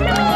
Bye.